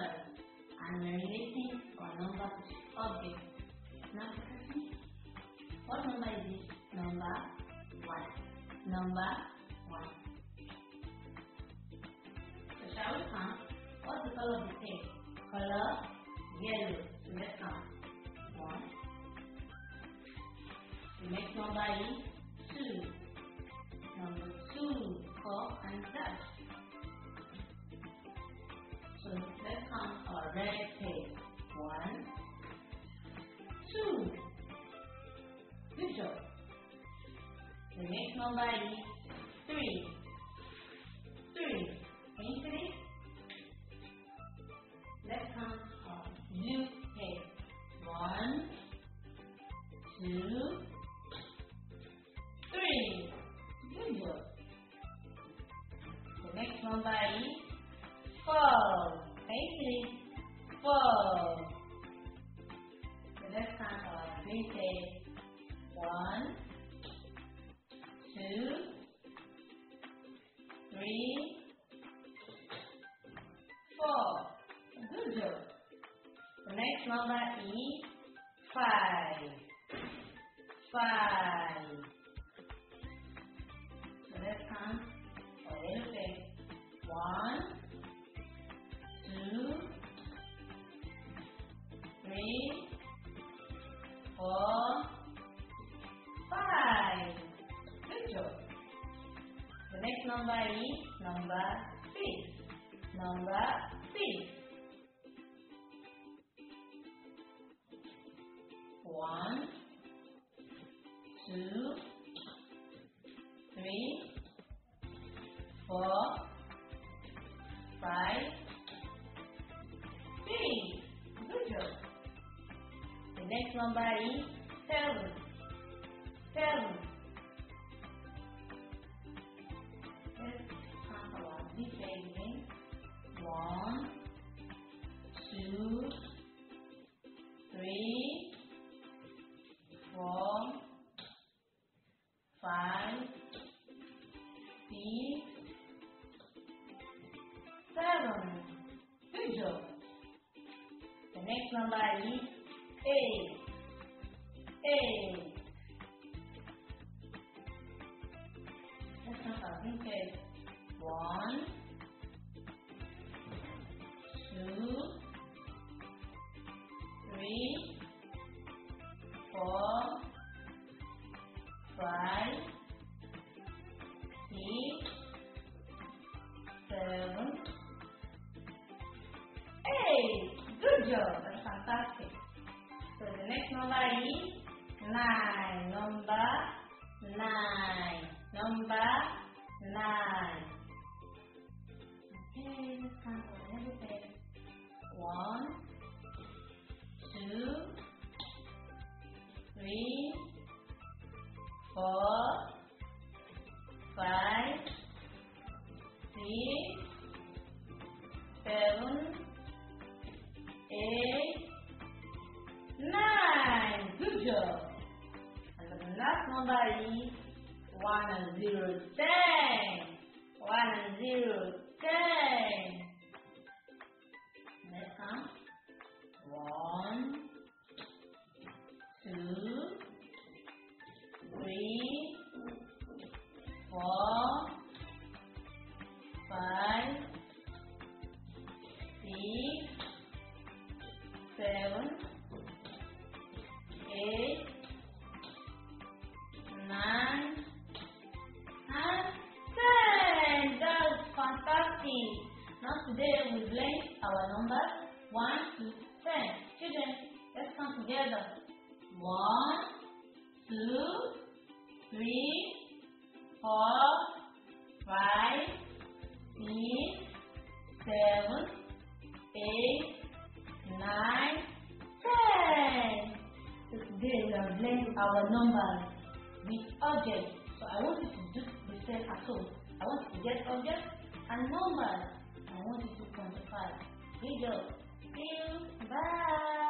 numbers and relating our number to objects. Now, what number is this? Number one. Number one. So shall we count? What's the color of the? Color yellow. So let's count. One. The next number is two. Number two, four and dash. So let's count uh, our red tape. One, two. Good job. The next number is three. Three. Can you see it? Let's count uh, our blue tape. One, two, number is five. Five. So let's count a little bit. One, two, three, four, five. Good job. The next number is number six. Number six. One, two, three, four, five, six. Good job. The next number is seven. Seven. Number is count our. One, two, three, four, five, six, seven, eight. Good job something. So the next number is 9. Number 9. Number 9. Okay, let's count on everything. 1, number one zero, ten. One zero, ten. Now today we've our numbers one to ten. Children, let's come together. One, two, three, four, five, six, seven, eight, nine, ten. So today we have learned our numbers with objects. So I want you to do the same at home. I want you to get objects and numbers. I want you to quantify. Good job. See you. Bye.